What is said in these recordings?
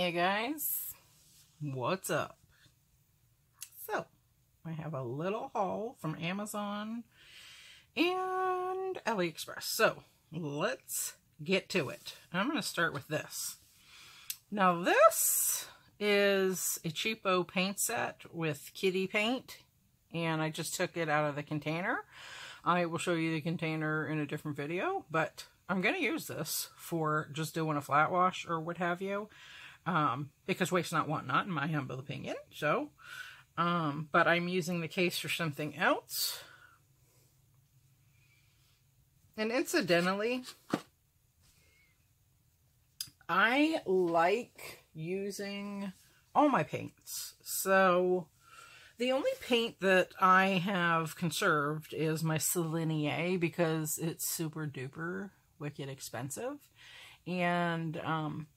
Hey guys, what's up? So, I have a little haul from Amazon and AliExpress. So, let's get to it. I'm going to start with this. Now, this is a cheapo paint set with kitty paint, and I just took it out of the container. I will show you the container in a different video, but I'm going to use this for just doing a flat wash or what have you um, because waste not, want not, in my humble opinion. So, um, but I'm using the case for something else. And incidentally, I like using all my paints. So, the only paint that I have conserved is my Sennelier because it's super duper wicked expensive. And um,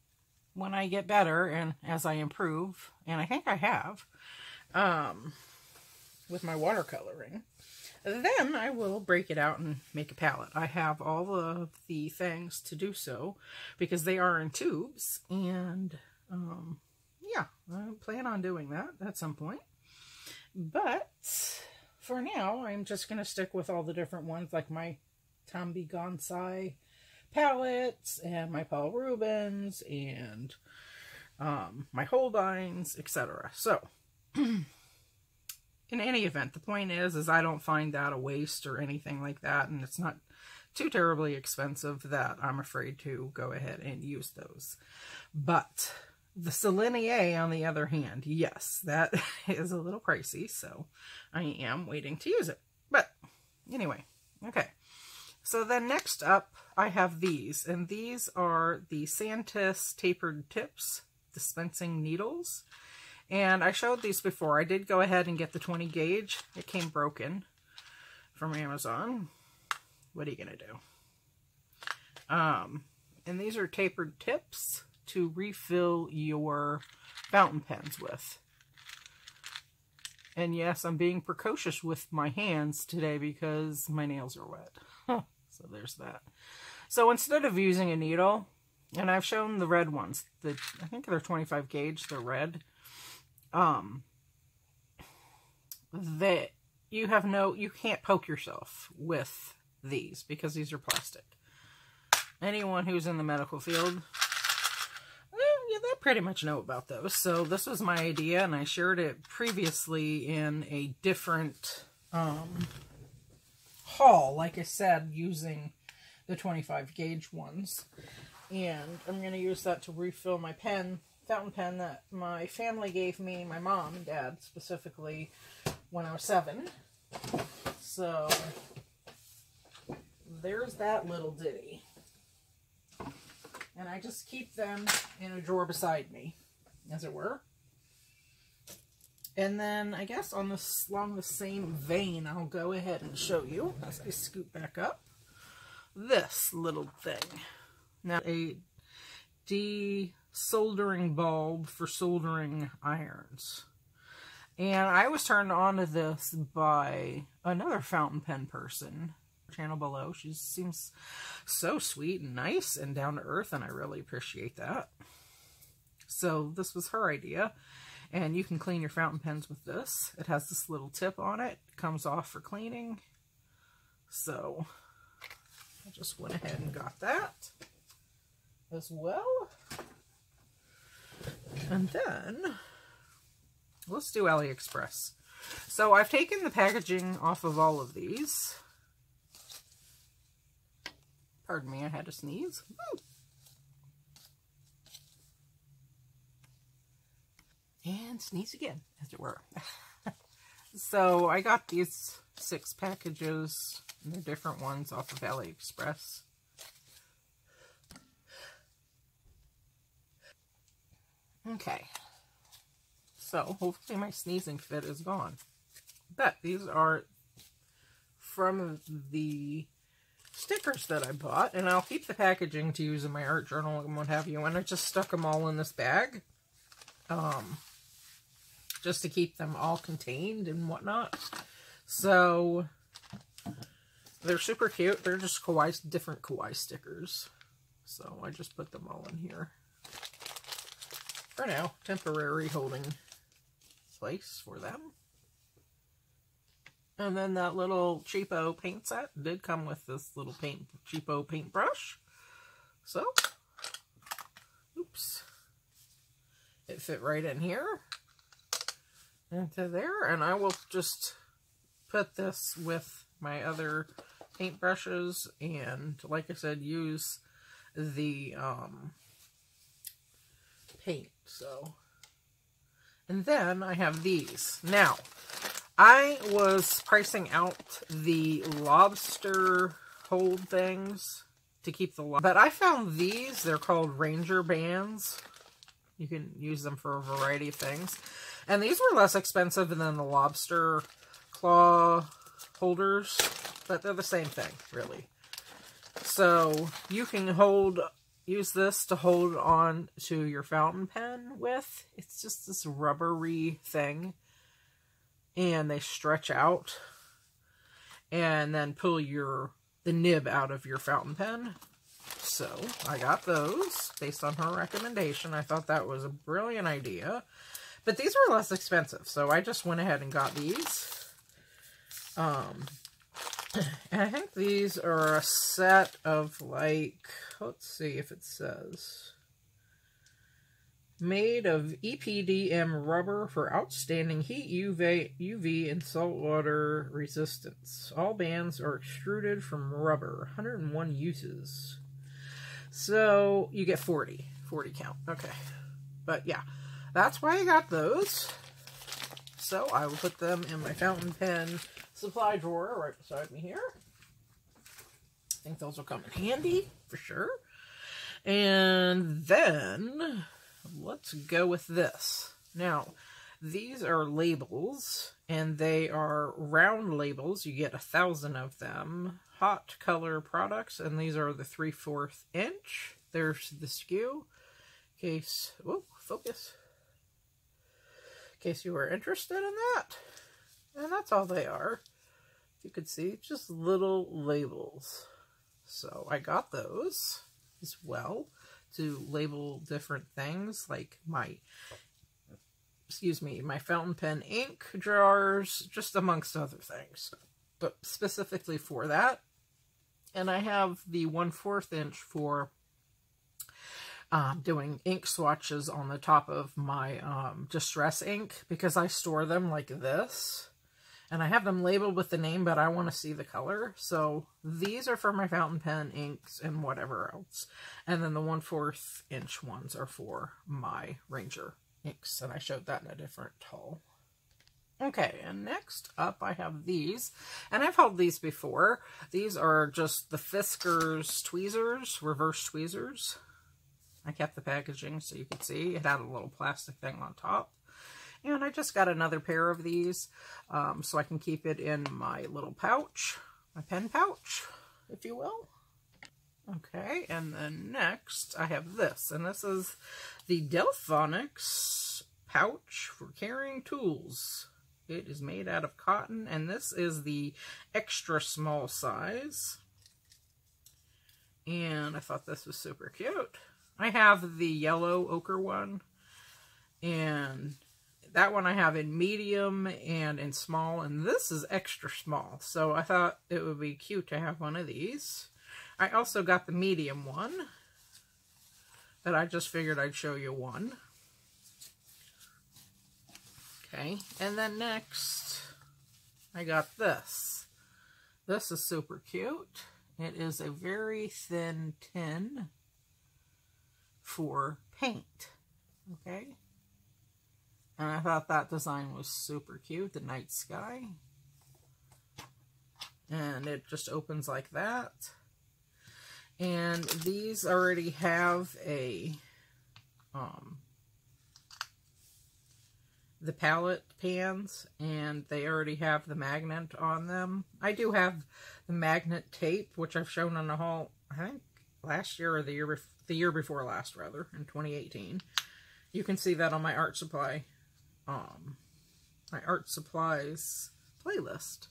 when I get better and as I improve, and I think I have, um, with my watercoloring, then I will break it out and make a palette. I have all of the things to do so because they are in tubes and um, yeah, I plan on doing that at some point. But for now, I'm just going to stick with all the different ones like my Tambi Gansai palettes and my Paul Rubens and um, my Holbeins, etc. So, in any event, the point is, is I don't find that a waste or anything like that, and it's not too terribly expensive that I'm afraid to go ahead and use those. But the Sennelier, on the other hand, yes, that is a little pricey, so I am waiting to use it. But anyway, okay. So then next up, I have these, and these are the Santis Tapered Tips Dispensing Needles. And I showed these before. I did go ahead and get the 20 gauge. It came broken from Amazon. What are you going to do? Um, and these are tapered tips to refill your fountain pens with. And yes, I'm being precocious with my hands today because my nails are wet. so there's that. So instead of using a needle, and I've shown the red ones, the I think they're 25 gauge, they're red. Um, that you have no, you can't poke yourself with these because these are plastic. Anyone who's in the medical field yeah, they pretty much know about those. So this was my idea, and I shared it previously in a different um, haul, like I said, using the 25 gauge ones. And I'm going to use that to refill my pen, fountain pen that my family gave me, my mom and dad specifically, when I was seven. So there's that little ditty. And I just keep them in a drawer beside me, as it were. And then I guess on this along the same vein, I'll go ahead and show you as I scoot back up this little thing. Now a desoldering bulb for soldering irons. And I was turned on to this by another fountain pen person channel below. She seems so sweet and nice and down to earth, and I really appreciate that. So this was her idea, and you can clean your fountain pens with this. It has this little tip on it. it comes off for cleaning. So I just went ahead and got that as well. And then let's do AliExpress. So I've taken the packaging off of all of these. Pardon me, I had to sneeze. And sneeze again, as it were. so I got these six packages, and they're different ones off of AliExpress. Okay. So, hopefully my sneezing fit is gone. But these are from the stickers that I bought, and I'll keep the packaging to use in my art journal and what have you, and I just stuck them all in this bag, um, just to keep them all contained and whatnot. So, they're super cute. They're just kawaii, different kawaii stickers. So, I just put them all in here. for now, temporary holding place for them. And then that little cheapo paint set did come with this little paint cheapo paintbrush. So, oops, it fit right in here into there. And I will just put this with my other paintbrushes and, like I said, use the um, paint. So, and then I have these. Now, I was pricing out the lobster hold things to keep the but I found these. They're called Ranger bands. You can use them for a variety of things. And these were less expensive than the lobster claw holders, but they're the same thing, really. So you can hold, use this to hold on to your fountain pen with. It's just this rubbery thing and they stretch out and then pull your the nib out of your fountain pen. So I got those based on her recommendation. I thought that was a brilliant idea. But these were less expensive, so I just went ahead and got these. Um, and I think these are a set of like, let's see if it says made of EPDM rubber for outstanding heat UV, UV and saltwater resistance. All bands are extruded from rubber. 101 uses. So you get 40. 40 count. Okay. But yeah, that's why I got those. So I will put them in my fountain pen supply drawer right beside me here. I think those will come in handy for sure. And then let's go with this. Now, these are labels, and they are round labels. You get a thousand of them. Hot color products, and these are the 3 4th inch. There's the SKU. Case, oh, focus. In case you were interested in that. And that's all they are. You could see, just little labels. So I got those as well to label different things like my excuse me, my fountain pen ink jars, just amongst other things. But specifically for that. And I have the 1 4th inch for um, doing ink swatches on the top of my um, Distress ink because I store them like this. And I have them labeled with the name, but I want to see the color. So these are for my fountain pen inks and whatever else. And then the 1 4th inch ones are for my Ranger inks. And I showed that in a different haul. Okay, and next up I have these, and I've held these before. These are just the Fiskars tweezers, reverse tweezers. I kept the packaging so you could see. It had a little plastic thing on top. And I just got another pair of these um, so I can keep it in my little pouch, my pen pouch, if you will. Okay, and then next I have this, and this is the Delphonics pouch for carrying tools. It is made out of cotton, and this is the extra small size. And I thought this was super cute. I have the yellow ochre one, and that one I have in medium and in small, and this is extra small. So I thought it would be cute to have one of these. I also got the medium one, but I just figured I'd show you one. Okay, and then next, I got this. This is super cute. It is a very thin tin for paint. Okay, and I thought that design was super cute, the night sky. And it just opens like that. And these already have a, um, the palette pans, and they already have the magnet on them. I do have the magnet tape, which I've shown on the haul, I think, last year or the year, the year before last, rather, in 2018. You can see that on my art supply um, my art supplies playlist.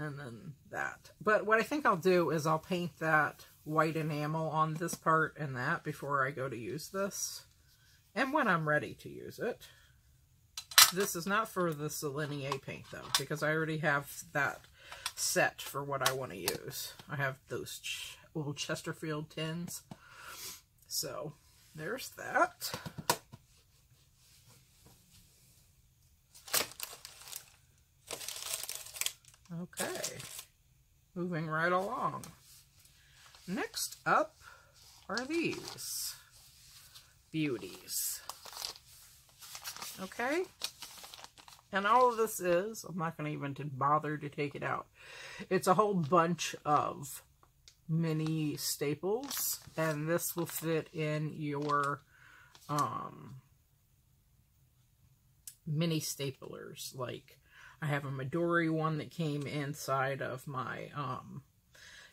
And then that. But what I think I'll do is I'll paint that white enamel on this part and that before I go to use this. and when I'm ready to use it. This is not for the Sennelier paint, though, because I already have that set for what I want to use. I have those ch old Chesterfield tins. So, there's that. Okay, moving right along. Next up are these beauties. Okay? And all of this is, I'm not going to even bother to take it out. It's a whole bunch of mini staples. And this will fit in your um, mini staplers. Like, I have a Midori one that came inside of my um,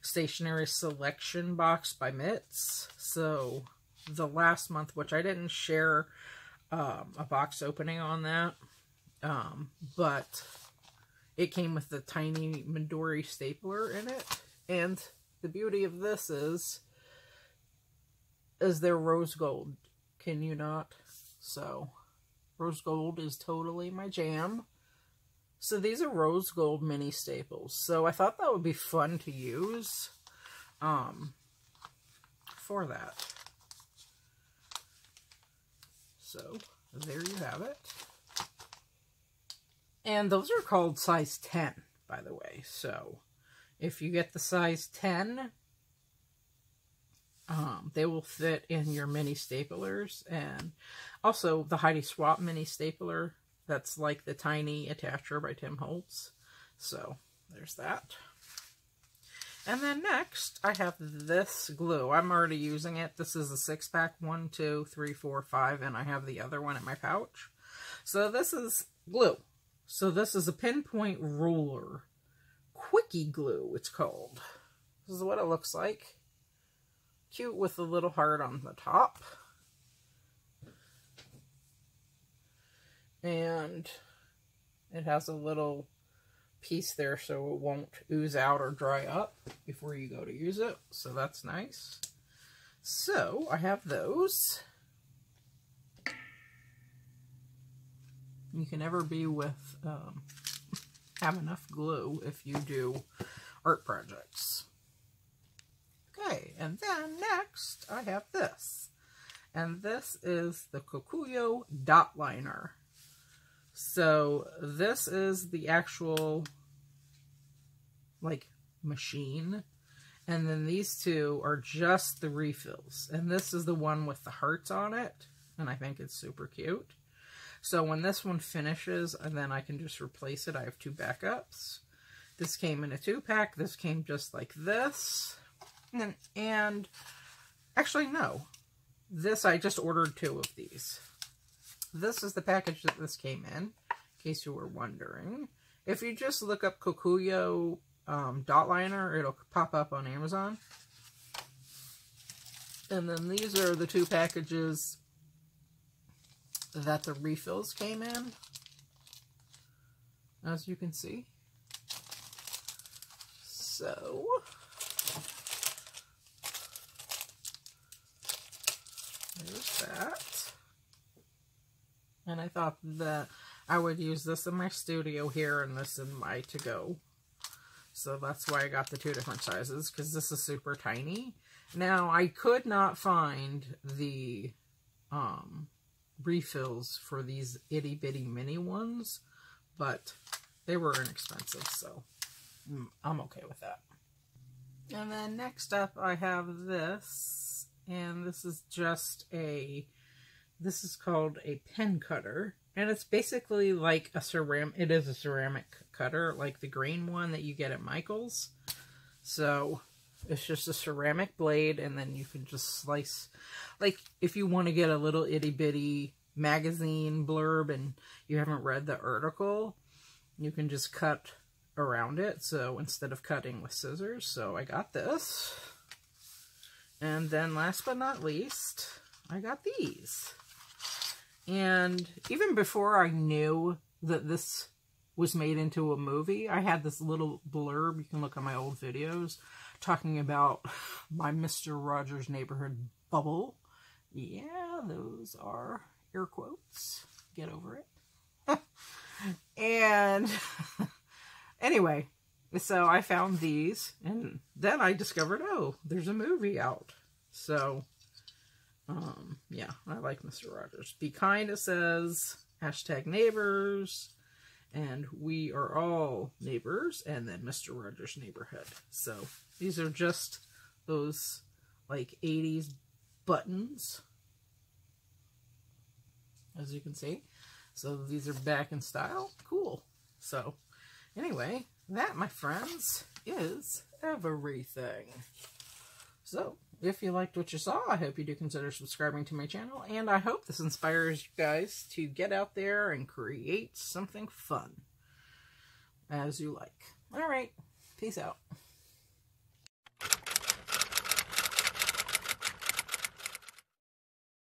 stationery selection box by Mitts. So the last month, which I didn't share um, a box opening on that, um, but it came with the tiny Midori stapler in it. And the beauty of this is, is they're rose gold. Can you not? So, rose gold is totally my jam. So these are rose gold mini staples. So I thought that would be fun to use um, for that. So there you have it. And those are called size 10, by the way. So if you get the size 10, um, they will fit in your mini staplers. And also the Heidi Swapp mini stapler that's like the tiny attacher by Tim Holtz. So there's that. And then next, I have this glue. I'm already using it. This is a six-pack. One, two, three, four, five. And I have the other one in my pouch. So this is glue. So this is a pinpoint ruler. Quickie glue, it's called. This is what it looks like. Cute with a little heart on the top. And it has a little piece there so it won't ooze out or dry up before you go to use it. So that's nice. So I have those. You can never be with, um, have enough glue if you do art projects. Okay, and then next I have this. And this is the Kokuyo Dot Liner. So this is the actual like machine. And then these two are just the refills. And this is the one with the hearts on it. And I think it's super cute. So when this one finishes, and then I can just replace it, I have two backups. This came in a two-pack. This came just like this. And, and actually, no. This, I just ordered two of these this is the package that this came in, in case you were wondering. If you just look up Kokuyo um, dot liner, it'll pop up on Amazon. And then these are the two packages that the refills came in, as you can see. So, there's that. And I thought that I would use this in my studio here and this in my to-go. So that's why I got the two different sizes, because this is super tiny. Now, I could not find the um, refills for these itty-bitty mini ones, but they were inexpensive, so mm, I'm okay with that. And then next up, I have this, and this is just a this is called a pen cutter. And it's basically like a ceramic, it is a ceramic cutter, like the green one that you get at Michael's. So it's just a ceramic blade and then you can just slice, like if you want to get a little itty bitty magazine blurb and you haven't read the article, you can just cut around it. So instead of cutting with scissors, so I got this. And then last but not least, I got these. And even before I knew that this was made into a movie, I had this little blurb, you can look at my old videos, talking about my Mr. Rogers Neighborhood bubble Yeah, those are air quotes. Get over it. and anyway, so I found these, and then I discovered, oh, there's a movie out. So, um, yeah, I like Mr. Rogers. Be kind, it says, hashtag neighbors, and we are all neighbors, and then Mr. Rogers neighborhood. So, these are just those, like, 80s buttons, as you can see. So, these are back in style. Cool. So, anyway, that, my friends, is everything. So, if you liked what you saw, I hope you do consider subscribing to my channel, and I hope this inspires you guys to get out there and create something fun as you like. All right, peace out.